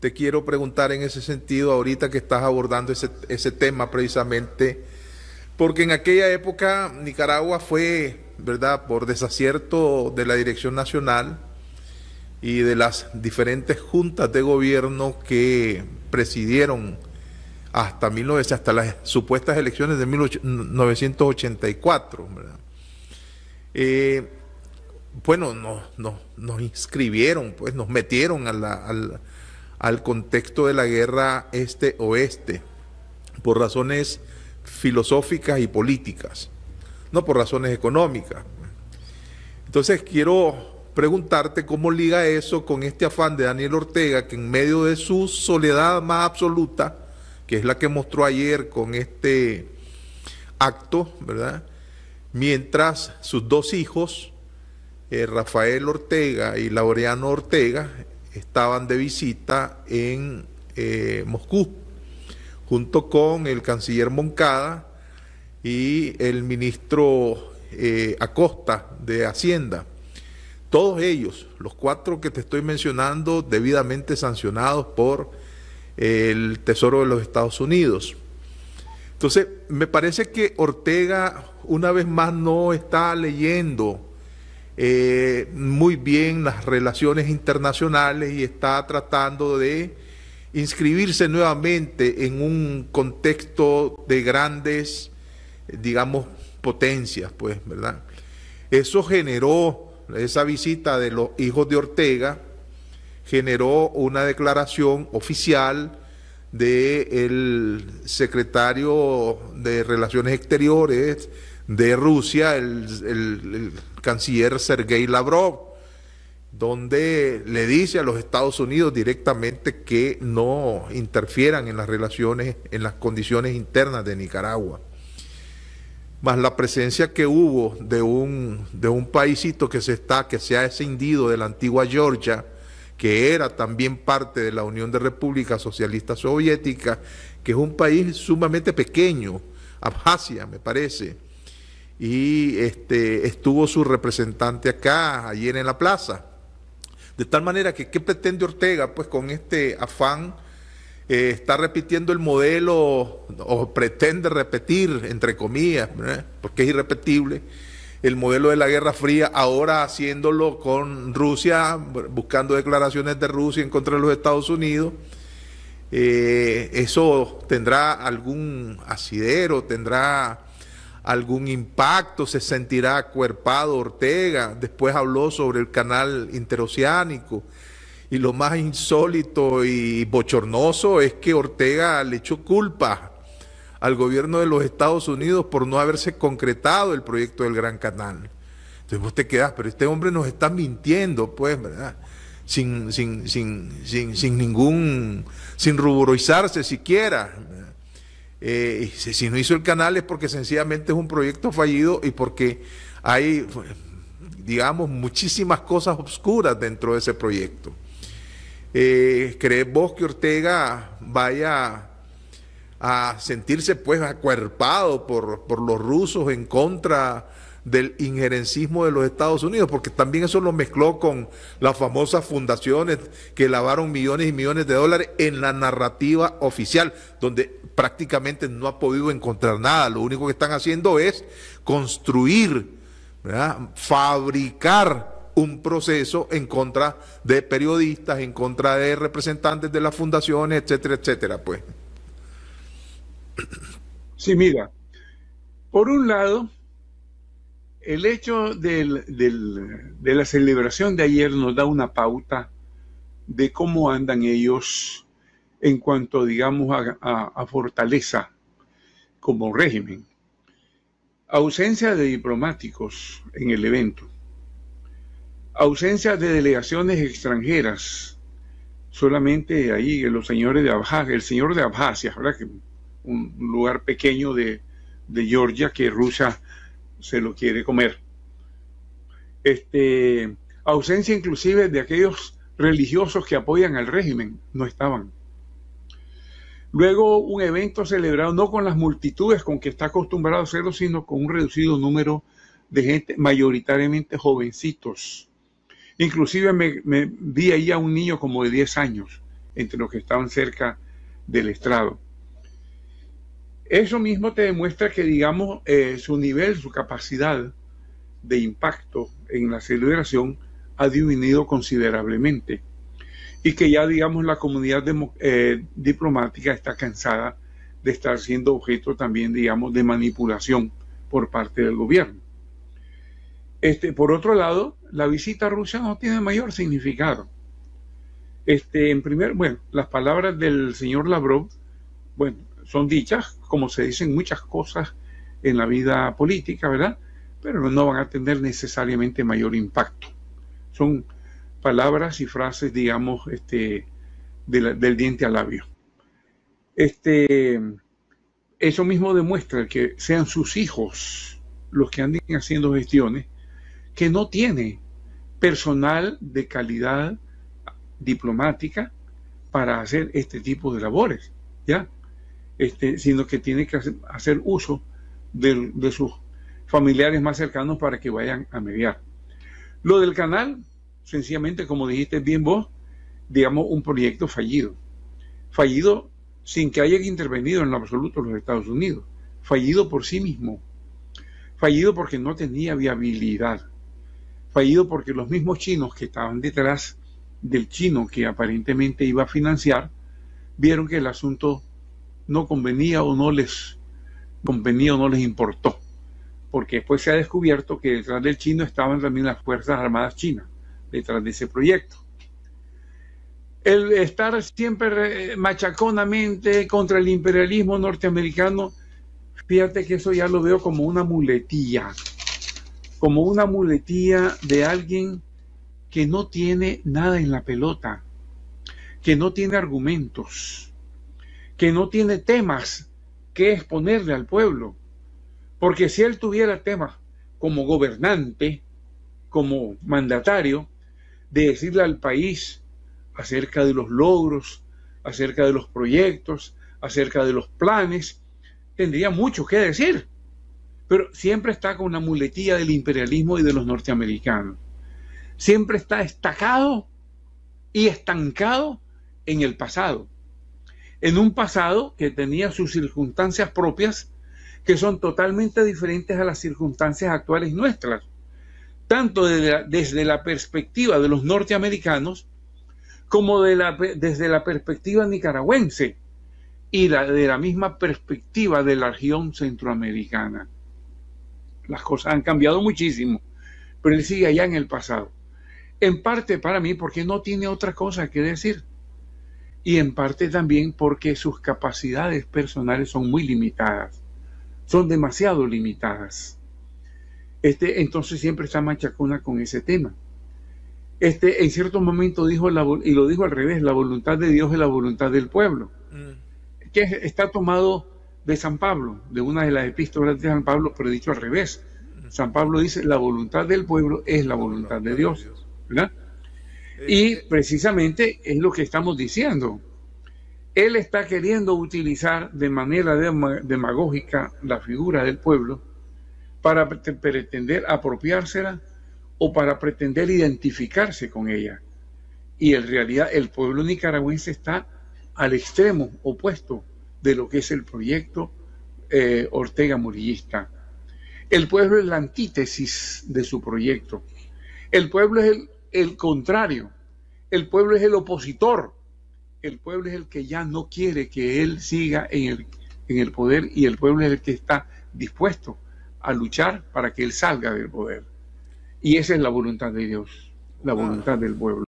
te quiero preguntar en ese sentido, ahorita que estás abordando ese, ese tema precisamente, porque en aquella época Nicaragua fue, ¿verdad?, por desacierto de la Dirección Nacional y de las diferentes juntas de gobierno que presidieron hasta, 19, hasta las supuestas elecciones de 1984, ¿verdad? Eh, bueno, nos inscribieron, pues nos metieron al, al contexto de la guerra este-oeste por razones filosóficas y políticas, no por razones económicas. Entonces quiero preguntarte cómo liga eso con este afán de Daniel Ortega, que en medio de su soledad más absoluta, que es la que mostró ayer con este acto, ¿verdad? Mientras sus dos hijos, eh, Rafael Ortega y Laureano Ortega, estaban de visita en eh, Moscú, junto con el canciller Moncada y el ministro eh, Acosta de Hacienda. Todos ellos, los cuatro que te estoy mencionando, debidamente sancionados por el Tesoro de los Estados Unidos. Entonces, me parece que Ortega una vez más no está leyendo muy bien las relaciones internacionales y está tratando de inscribirse nuevamente en un contexto de grandes, digamos, potencias, pues, ¿verdad? Eso generó, esa visita de los hijos de Ortega, generó una declaración oficial del secretario de Relaciones Exteriores de Rusia, el, canciller Sergei Lavrov, donde le dice a los Estados Unidos directamente que no interfieran en las relaciones, en las condiciones internas de Nicaragua. Más la presencia que hubo de un, de un paísito que se está, que se ha escindido de la antigua Georgia, que era también parte de la Unión de Repúblicas Socialistas Soviéticas, que es un país sumamente pequeño, Abjasia, me parece, y este, estuvo su representante acá, ayer en la plaza. De tal manera que, ¿qué pretende Ortega? Pues con este afán, eh, está repitiendo el modelo, o pretende repetir, entre comillas, porque es irrepetible, el modelo de la Guerra Fría, ahora haciéndolo con Rusia, buscando declaraciones de Rusia en contra de los Estados Unidos. Eh, eso tendrá algún asidero, tendrá algún impacto, se sentirá acuerpado Ortega, después habló sobre el canal interoceánico y lo más insólito y bochornoso es que Ortega le echó culpa al gobierno de los Estados Unidos por no haberse concretado el proyecto del Gran Canal. Entonces vos te quedás, pero este hombre nos está mintiendo, pues, ¿verdad? Sin, sin, sin, sin, sin ningún, sin ruborizarse siquiera. Eh, si, no hizo el canal es porque sencillamente es un proyecto fallido y porque hay, digamos, muchísimas cosas oscuras dentro de ese proyecto. Eh, ¿Crees vos que Ortega vaya a sentirse pues acuerpado por, por los rusos en contra del injerencismo de los Estados Unidos, porque también eso lo mezcló con las famosas fundaciones que lavaron millones y millones de dólares en la narrativa oficial, donde prácticamente no ha podido encontrar nada. Lo único que están haciendo es construir, fabricar un proceso en contra de periodistas, en contra de representantes de las fundaciones, etcétera, etcétera, pues. Sí, mira, por un lado, el hecho de la celebración de ayer nos da una pauta de cómo andan ellos en cuanto, digamos, a, fortaleza como régimen. Ausencia de diplomáticos en el evento. Ausencia de delegaciones extranjeras. Solamente ahí los señores de Abjasia, el señor de Abjasia, ¿verdad? Un lugar pequeño de, de Georgia que Rusia se lo quiere comer. Este, ausencia inclusive de aquellos religiosos que apoyan al régimen, no estaban. Luego un evento celebrado no con las multitudes con que está acostumbrado hacerlo, sino con un reducido número de gente, mayoritariamente jovencitos. Inclusive me, vi ahí a un niño como de 10 años entre los que estaban cerca del estrado. Eso mismo te demuestra que, digamos, eh, su nivel, su capacidad de impacto en la celebración ha disminuido considerablemente y que ya, digamos, la comunidad eh, diplomática está cansada de estar siendo objeto también, digamos, de manipulación por parte del gobierno. Este, por otro lado, la visita a Rusia no tiene mayor significado. Este, en primer, bueno, las palabras del señor Lavrov, bueno, son dichas, como se dicen muchas cosas en la vida política, ¿verdad? Pero no van a tener necesariamente mayor impacto. Son palabras y frases, digamos, este, del diente al labio. Este, eso mismo demuestra que sean sus hijos los que anden haciendo gestiones que no tiene personal de calidad diplomática para hacer este tipo de labores, ¿ya? Este, sino que tiene que hacer, uso de, de, sus familiares más cercanos para que vayan a mediar. Lo del canal, sencillamente, como dijiste bien vos, digamos, un proyecto fallido. Fallido sin que haya intervenido en lo absoluto los Estados Unidos. Fallido por sí mismo. Fallido porque no tenía viabilidad. Fallido porque los mismos chinos que estaban detrás del chino que aparentemente iba a financiar, vieron que el asunto no convenía o no les convenía o no les importó. Porque después se ha descubierto que detrás del chino estaban también las Fuerzas Armadas chinas, detrás de ese proyecto. El estar siempre machaconamente contra el imperialismo norteamericano, fíjate que eso ya lo veo como una muletilla, como una muletilla de alguien que no tiene nada en la pelota, que no tiene argumentos, que no tiene temas que exponerle al pueblo. Porque si él tuviera temas como gobernante, como mandatario, de decirle al país acerca de los logros, acerca de los proyectos, acerca de los planes, tendría mucho que decir. Pero siempre está con una muletilla del imperialismo y de los norteamericanos. Siempre está destacado y estancado en el pasado en un pasado que tenía sus circunstancias propias que son totalmente diferentes a las circunstancias actuales nuestras, tanto desde la, perspectiva de los norteamericanos como desde la perspectiva nicaragüense y de la misma perspectiva de la región centroamericana. Las cosas han cambiado muchísimo, pero él sigue allá en el pasado. En parte para mí porque no tiene otra cosa que decir y en parte también porque sus capacidades personales son muy limitadas, son demasiado limitadas. Este, entonces siempre está machacona con ese tema. Este, en cierto momento dijo, y lo dijo al revés, la voluntad de Dios es la voluntad del pueblo, mm. que está tomado de San Pablo, de una de las epístolas de San Pablo, pero dicho al revés. Mm. San Pablo dice, la voluntad del pueblo es la voluntad de Dios. ¿verdad? Y eh, precisamente es lo que estamos diciendo. Él está queriendo utilizar de manera demagógica la figura del pueblo para pretender apropiársela o para pretender identificarse con ella. Y en realidad el pueblo nicaragüense está al extremo opuesto de lo que es el proyecto eh, Ortega Murillista. El pueblo es la antítesis de su proyecto. El pueblo es el el contrario. El pueblo es el opositor. El pueblo es el que ya no quiere que él siga en el, en el poder y el pueblo es el que está dispuesto a luchar para que él salga del poder. Y esa es la voluntad de Dios, la voluntad del pueblo.